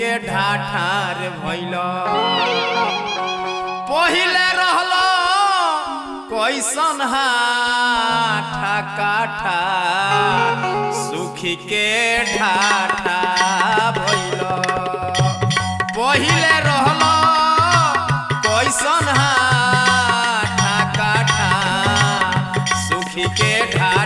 के ढाठार भइल। पहिले रहल कैसन हाठा काठा सुखी के ढाठा भइल। पहिले रहल कैसन हाठा काठा सुखी के ढाठार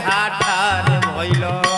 सुखी के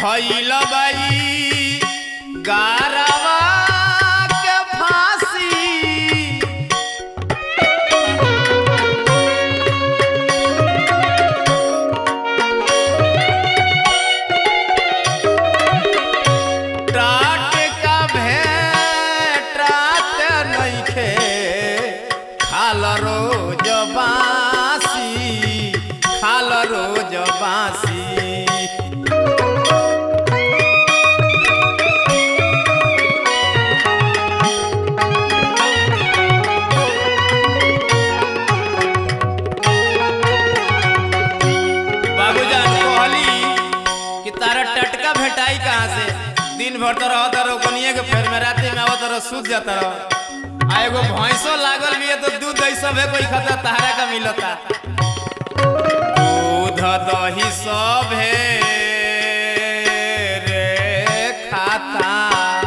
भइल बाई भर तो रह के फेर में राते में आवत सूत जाता रह। आ एगो भैंसो लागल भी है तो दूध दही सब है कोई खाता तारा का मिलता। दूध दही सब है रे खाता।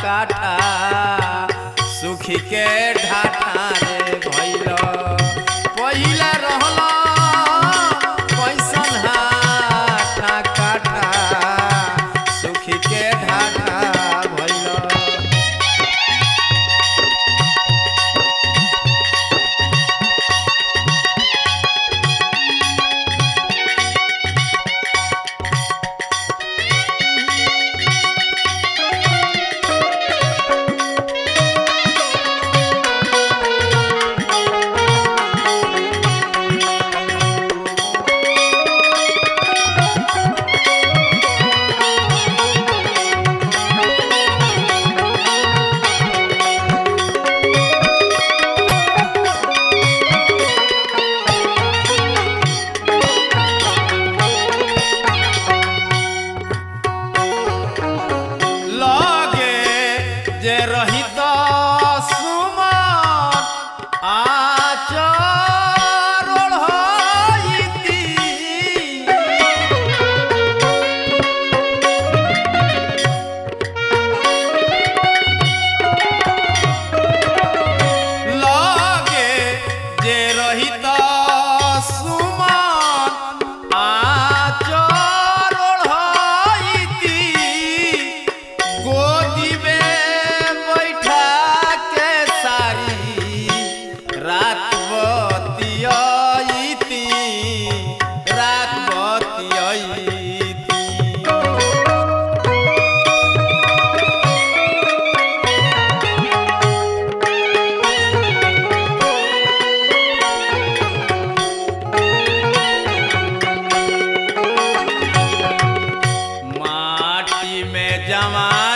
काठा सुखी के আমার